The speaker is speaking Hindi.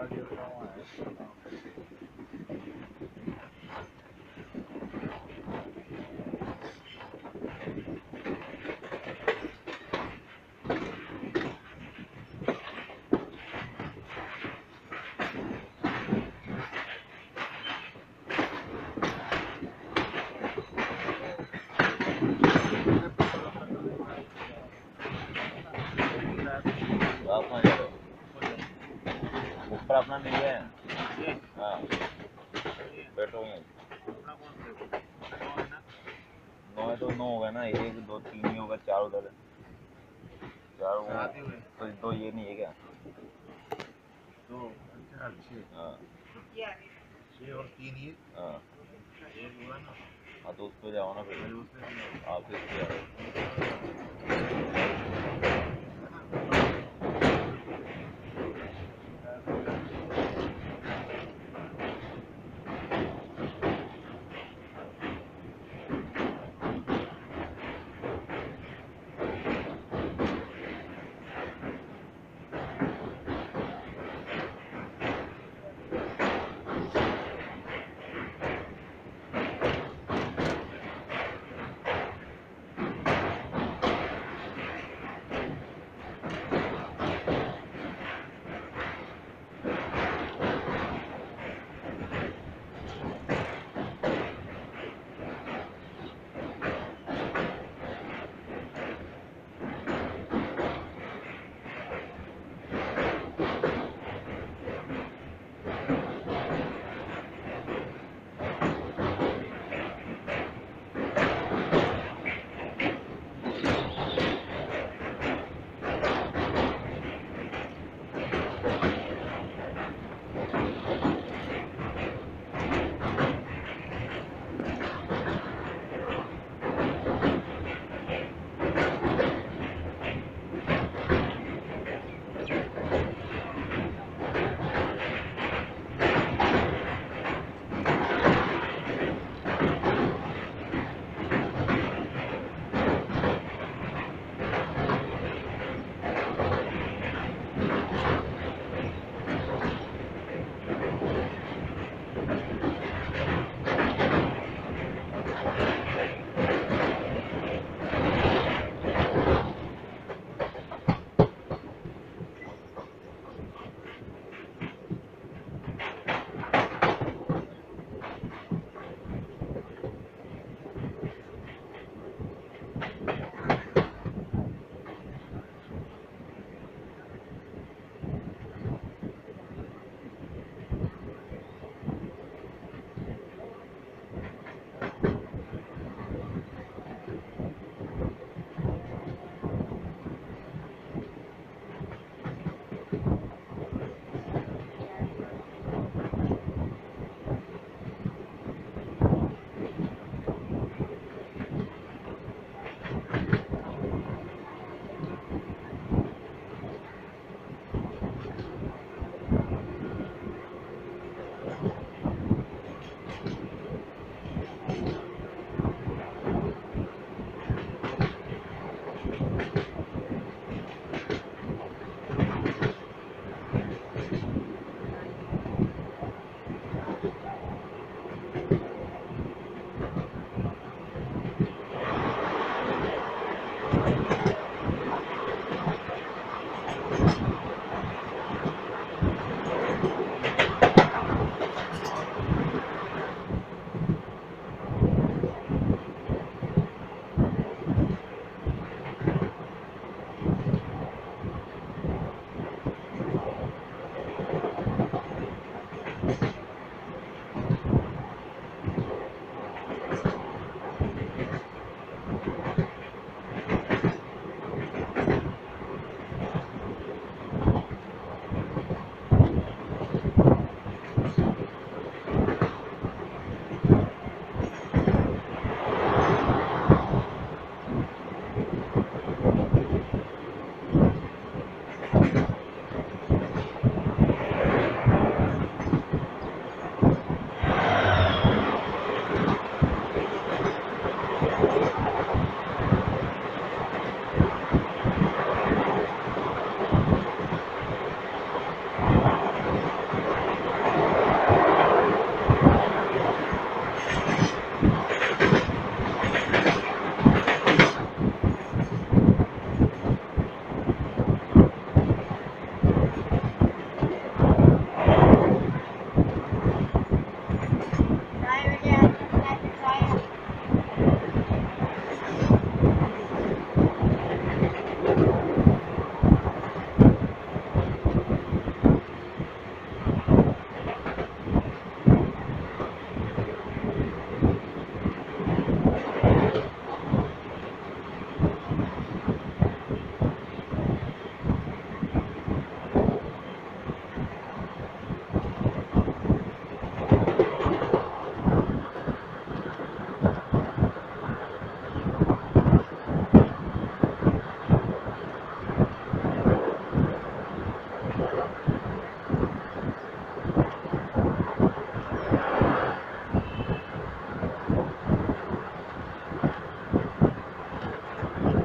二十六万二。अपना नहीं है। हाँ। बैठो। नौ है तो नौ होगा ना एक दो तीन ही होगा चार उधर। चार तो दो ये नहीं है क्या? हाँ। और तीन हाँ। एक हुआ ना। हाँ तो उस पे जाओ ना फिर। आप